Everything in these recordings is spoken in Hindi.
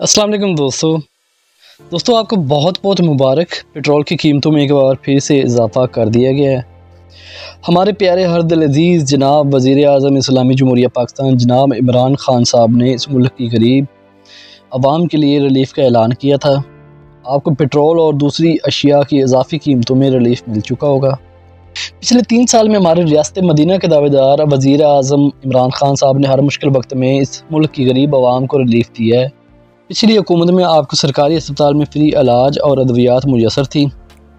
वालेकुम दोस्तों। दोस्तों, आपको बहुत बहुत मुबारक। पेट्रोल की कीमतों में एक बार फिर से इजाफ़ा कर दिया गया है। हमारे प्यारे हरदल अज़ीज़ जनाब वज़ी अजम इस्लामी जमहूरिया पाकिस्तान जनाब इमरान ख़ान साहब ने इस मुल्क की गरीब आवाम के लिए रिलीफ़ का ऐलान किया था। आपको पेट्रोल और दूसरी अशिया की इजाफी कीमतों में रिलीफ़ मिल चुका होगा। पिछले तीन साल में हमारे रियासत मदीना के दावेदार वज़ी अजम इमरान ख़ान साहब ने हर मुश्किल वक्त में इस मुल्क की गरीब आवाम को रिलीफ़ दिया है। पिछली हुकूमत में आपको सरकारी अस्पताल में फ्री इलाज और अद्वियात मैसर थी।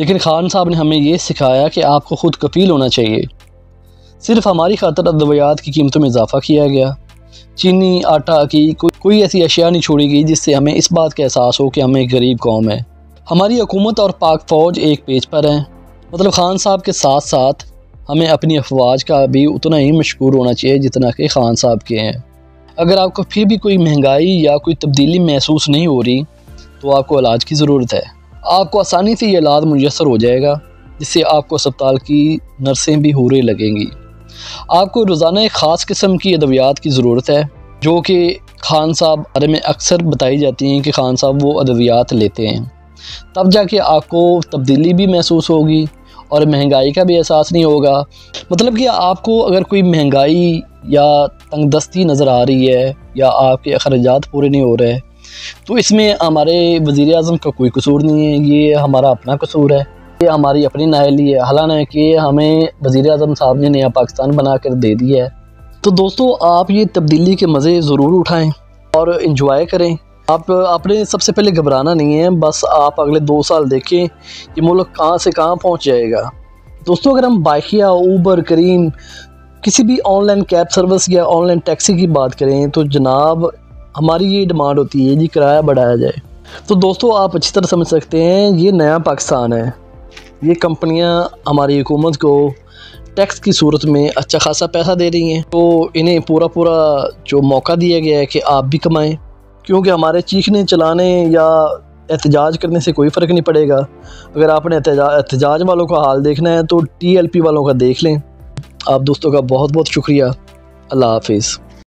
लेकिन खान साहब ने हमें ये सिखाया कि आपको ख़ुद कफील होना चाहिए। सिर्फ़ हमारी खातर अद्वियात की कीमतों में इजाफा किया गया। चीनी, आटा की कोई कोई ऐसी अशिया नहीं छोड़ी गई जिससे हमें इस बात का एहसास हो कि हमें एक गरीब कौम है। हमारी हुकूमत और पाक फ़ौज एक पेज पर हैं। मतलब खान साहब के साथ साथ हमें अपनी अफवाज का भी उतना ही मशहूर होना चाहिए जितना कि खान साहब के हैं। अगर आपको फिर भी कोई महँगाई या कोई तब्दीली महसूस नहीं हो रही तो आपको इलाज की ज़रूरत है। आपको आसानी से ये इलाज मैसर हो जाएगा, जिससे आपको अस्पताल की नर्सें भी हो रही लगेंगी। आपको रोज़ाना एक ख़ास किस्म की अद्वियात की ज़रूरत है, जो कि खान साहब बारे में अक्सर बताई जाती हैं कि खान साहब वो अद्वियात लेते हैं। तब जाके आपको तब्दीली भी महसूस होगी और महँगाई का भी एहसास नहीं होगा। मतलब कि आपको अगर कोई महँगाई या तंगदस्ती नज़र आ रही है या आपके अखराज पूरे नहीं हो रहे तो इसमें हमारे वज़ी अजम का कोई कसूर नहीं है। ये हमारा अपना कसूर है। ये हमारी अपनी नाहली है। हालाँकि हमें वज़ी अजम साहब ने नया पाकिस्तान बना कर दे दिया है। तो दोस्तों, आप ये तब्दीली के मज़े ज़रूर उठाएँ और इन्जॉय करें। आप आपने सबसे पहले घबराना नहीं है, बस आप अगले दो साल देखें कि मुल्क कहाँ से कहाँ पहुँच जाएगा। दोस्तों, अगर हम बाइकिया ऊबर करीम किसी भी ऑनलाइन कैब सर्विस या ऑनलाइन टैक्सी की बात करें तो जनाब, हमारी ये डिमांड होती है जी किराया बढ़ाया जाए। तो दोस्तों, आप अच्छी तरह समझ सकते हैं, ये नया पाकिस्तान है। ये कंपनियाँ हमारी हुकूमत को टैक्स की सूरत में अच्छा खासा पैसा दे रही हैं। तो इन्हें पूरा पूरा जो मौका दिया गया है कि आप भी कमाएँ। क्योंकि हमारे चीखने, चलाने या एहतजाज करने से कोई फ़र्क नहीं पड़ेगा। अगर आपने एहतजाज वालों का हाल देखना है तो टी एल पी वालों का देख लें। आप दोस्तों का बहुत बहुत शुक्रिया। अल्लाह हाफिज़।